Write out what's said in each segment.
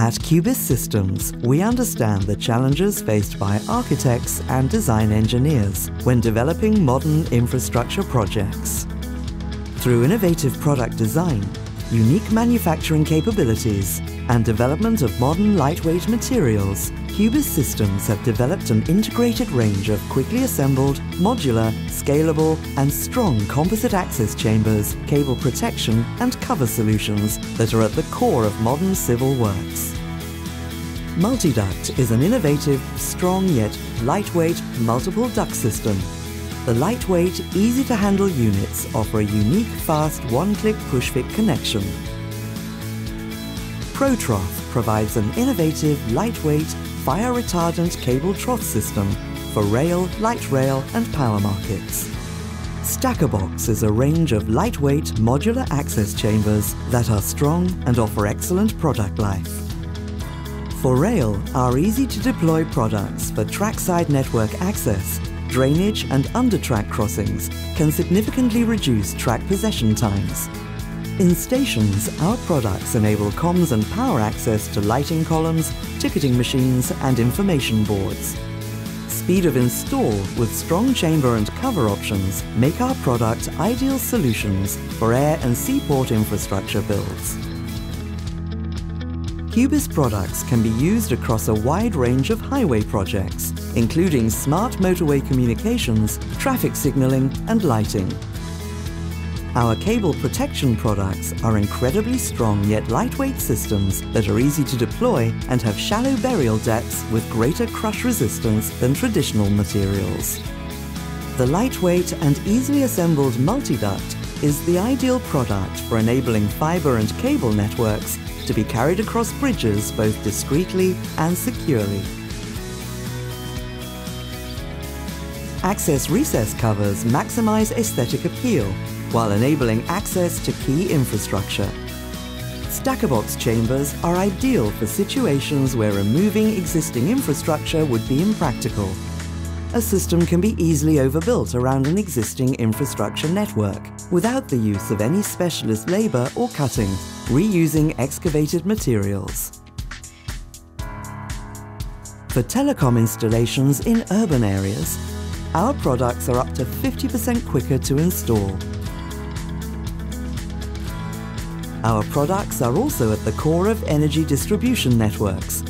At Cubis Systems, we understand the challenges faced by architects and design engineers when developing modern infrastructure projects. Through innovative product design, unique manufacturing capabilities, and development of modern lightweight materials, Cubis Systems have developed an integrated range of quickly assembled, modular, scalable, and strong composite access chambers, cable protection, and cover solutions that are at the core of modern civil works. Multiduct is an innovative, strong yet lightweight multiple duct system. The lightweight, easy to handle units offer a unique, fast one-click push-fit connection. ProTroth provides an innovative, lightweight, fire retardant cable trough system for rail, light rail and power markets. STAKKAbox is a range of lightweight modular access chambers that are strong and offer excellent product life. For rail, our easy-to-deploy products for trackside network access, drainage and under-track crossings can significantly reduce track possession times. In stations, our products enable comms and power access to lighting columns, ticketing machines and information boards. Speed of install with strong chamber and cover options make our product ideal solutions for air and seaport infrastructure builds. Cubis products can be used across a wide range of highway projects, including smart motorway communications, traffic signalling and lighting. Our cable protection products are incredibly strong yet lightweight systems that are easy to deploy and have shallow burial depths with greater crush resistance than traditional materials. The lightweight and easily assembled multiduct is the ideal product for enabling fibre and cable networks to be carried across bridges both discreetly and securely. Access recess covers maximize aesthetic appeal while enabling access to key infrastructure. STAKKAbox chambers are ideal for situations where removing existing infrastructure would be impractical. A system can be easily overbuilt around an existing infrastructure network without the use of any specialist labour or cutting reusing excavated materials. For telecom installations in urban areas, our products are up to 50% quicker to install. Our products are also at the core of energy distribution networks,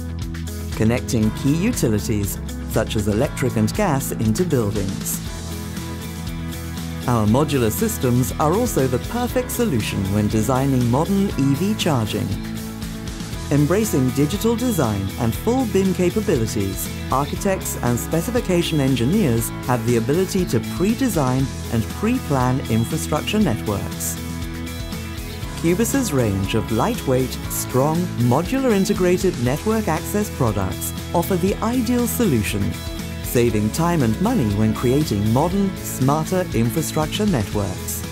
connecting key utilities such as electric and gas into buildings. Our modular systems are also the perfect solution when designing modern EV charging. Embracing digital design and full BIM capabilities, architects and specification engineers have the ability to pre-design and pre-plan infrastructure networks. Cubis's range of lightweight, strong, modular integrated network access products offer the ideal solution saving time and money when creating modern, smarter infrastructure networks.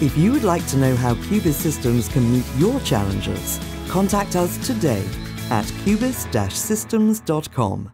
If you would like to know how Cubis Systems can meet your challenges, contact us today at cubis-systems.com.